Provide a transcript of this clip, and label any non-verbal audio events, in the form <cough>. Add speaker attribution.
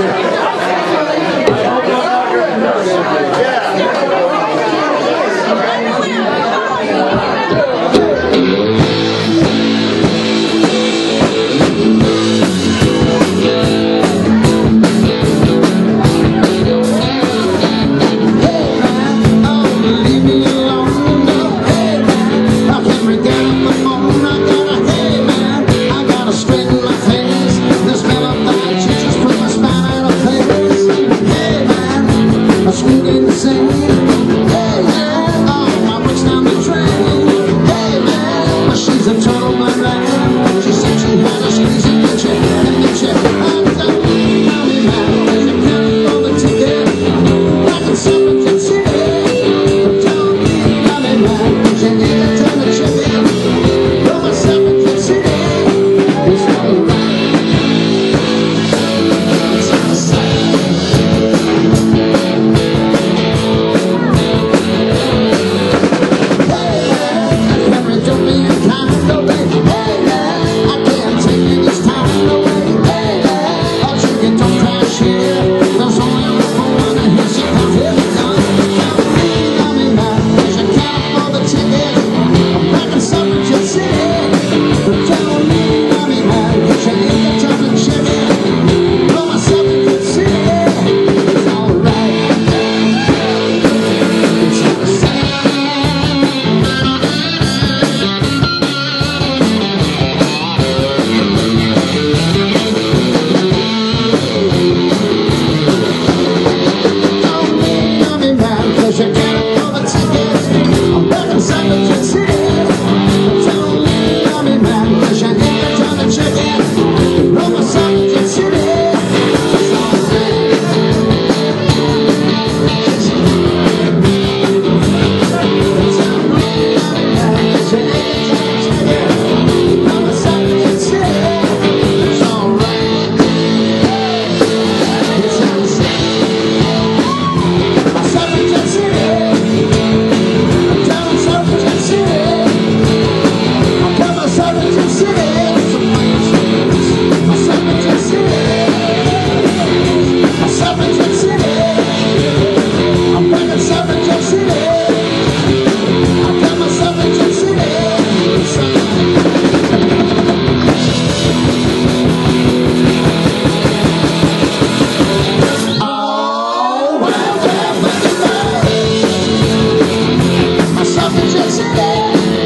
Speaker 1: Yeah. <laughs> City. I got myself